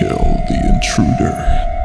Kill the intruder.